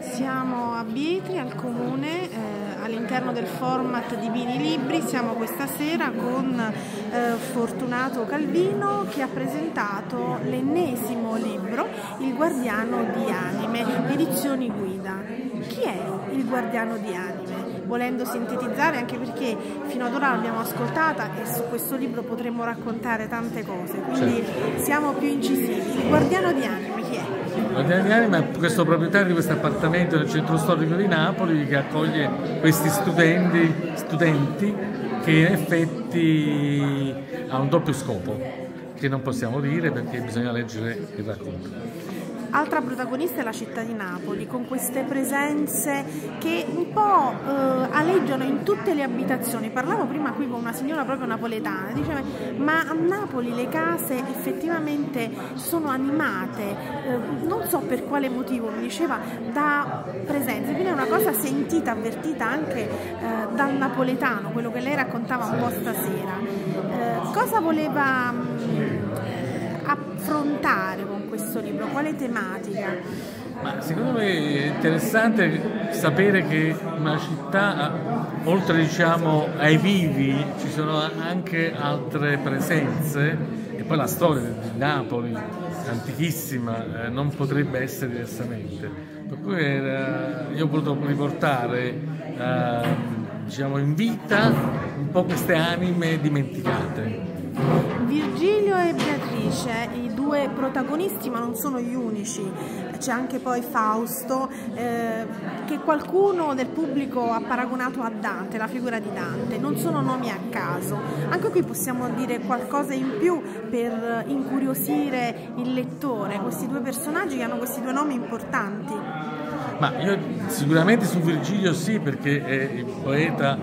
Siamo a Bietri, al comune, eh, all'interno del format di Vini Libri. Siamo questa sera con eh, Fortunato Calvino che ha presentato l'ennesimo libro, Il Guardiano di Anime, edizioni guida. Chi è il Guardiano di Anime? volendo sintetizzare anche perché fino ad ora l'abbiamo ascoltata e su questo libro potremmo raccontare tante cose, quindi certo. siamo più incisivi. Il guardiano di anime chi è? Di anime è questo proprietario di questo appartamento nel centro storico di Napoli che accoglie questi studenti, studenti che in effetti ha un doppio scopo che non possiamo dire perché bisogna leggere il racconto. Altra protagonista è la città di Napoli, con queste presenze che un po' eh, aleggiano in tutte le abitazioni. Parlavo prima qui con una signora proprio napoletana, diceva ma a Napoli le case effettivamente sono animate, eh, non so per quale motivo, mi diceva, da presenze, quindi è una cosa sentita, avvertita anche eh, dal napoletano, quello che lei raccontava un po' stasera. Eh, cosa voleva mm, affrontare con questo libro? Quale tematica? Ma secondo me è interessante sapere che una città, oltre diciamo, ai vivi, ci sono anche altre presenze e poi la storia di Napoli, antichissima, eh, non potrebbe essere diversamente. Per cui era, io ho voluto riportare eh, diciamo, in vita un po' queste anime dimenticate. Virgilio e Beatrice, i due protagonisti, ma non sono gli unici, c'è anche poi Fausto, eh, che qualcuno del pubblico ha paragonato a Dante, la figura di Dante, non sono nomi a caso. Anche qui possiamo dire qualcosa in più per incuriosire il lettore, questi due personaggi che hanno questi due nomi importanti. Ma io sicuramente su Virgilio sì, perché è il poeta,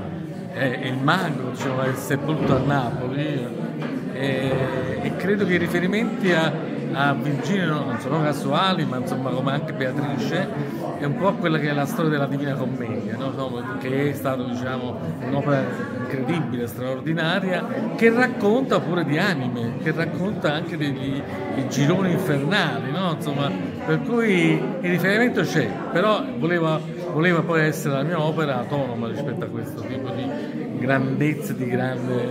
è il mago, diciamo, è sepolto a Napoli e credo che i riferimenti a, a Virgilio non sono casuali, ma insomma come anche Beatrice, è un po' quella che è la storia della Divina Commedia, no? che è stata diciamo, un'opera incredibile, straordinaria, che racconta pure di anime, che racconta anche degli gironi infernali, no? insomma, per cui il riferimento c'è, però voleva, voleva poi essere la mia opera autonoma rispetto a questo tipo di grandezza, di grande,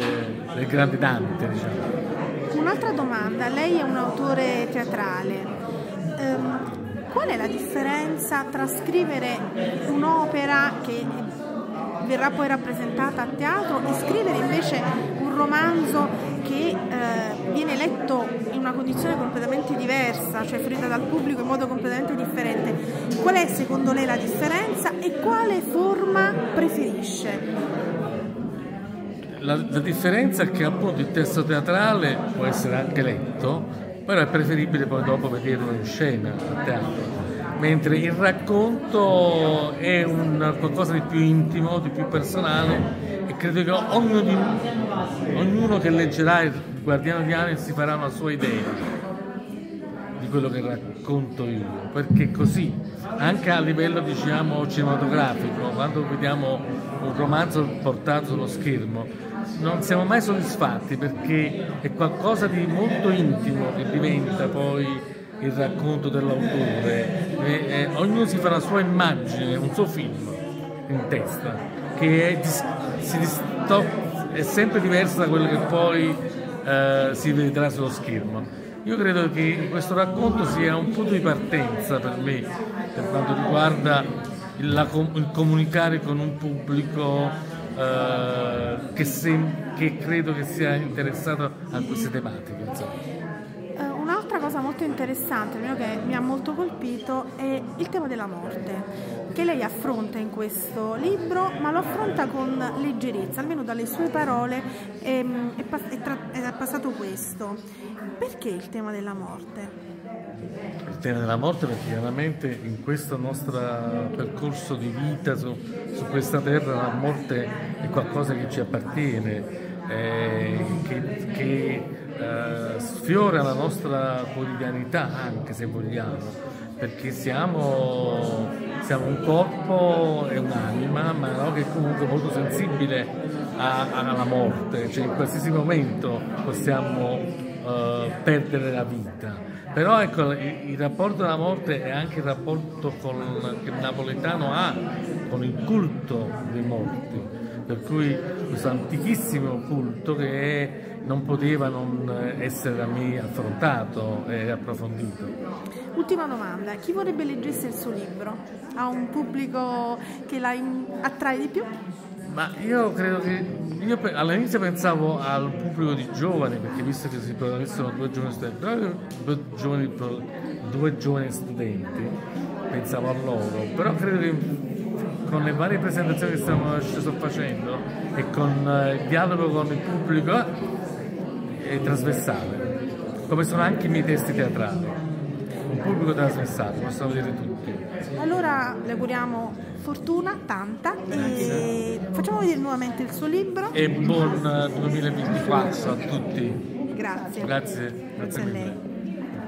del grande Dante. Diciamo. Un'altra domanda, lei è un autore teatrale. Um, qual è la differenza tra scrivere un'opera che verrà poi rappresentata a teatro e scrivere invece un romanzo che eh, viene letto in una condizione completamente diversa, cioè fruita dal pubblico in modo completamente differente. Qual è secondo lei la differenza e quale forma preferisce? La, la, differenza è che appunto il testo teatrale può essere anche letto, però è preferibile poi dopo vederlo in scena a teatro, mentre il racconto è un, qualcosa di più intimo, di più personale e credo che ognuno, ognuno che leggerà il Guardiano di Anne si farà una sua idea di quello che racconto io, perché così, anche a livello diciamo cinematografico, quando vediamo un romanzo portato sullo schermo, non siamo mai soddisfatti perché è qualcosa di molto intimo che diventa poi il racconto dell'autore. E, e, ognuno si fa la sua immagine, un suo film in testa, che è, si, è sempre diversa da quello che poi eh, si vedrà sullo schermo. Io credo che questo racconto sia un punto di partenza per me, per quanto riguarda il, la, il comunicare con un pubblico eh, che, sem- che, credo che sia interessato a queste tematiche. Un'altra cosa molto interessante, che mi ha molto colpito, è il tema della morte, che lei affronta in questo libro, ma lo affronta con leggerezza, almeno dalle sue parole è, è, è, è passato questo. Perché il tema della morte? il tema della morte perché chiaramente in questo nostro percorso di vita su, su questa terra la morte è qualcosa che ci appartiene, eh, che, che eh, sfiora la nostra quotidianità anche se vogliamo, perché siamo, siamo un corpo e un'anima, ma no, che è comunque molto sensibile a, alla morte, cioè in qualsiasi momento possiamo uh, perdere la vita. Però ecco, il, il rapporto della morte è anche il rapporto con, che il napoletano ha con il culto dei morti, per cui questo antichissimo culto che non poteva non essere da me affrontato e approfondito. Ultima domanda, chi vorrebbe leggesse il suo libro? Ha un pubblico che la attrae di più? Ma io credo che io all'inizio pensavo al pubblico di giovani, perché visto che si protagonistano due giovani studenti, due giovani, due giovani studenti, pensavo a loro, però credo che con le varie presentazioni che stiamo, sto facendo e con eh, il dialogo con il pubblico è trasversale, come sono anche i miei testi teatrali. Un pubblico trasversale, possono vedere tutti. Allora le auguriamo fortuna, tanta, e facciamo vedere nuovamente il suo libro. E buon 2024 a tutti. Grazie. Grazie, grazie, grazie a lei.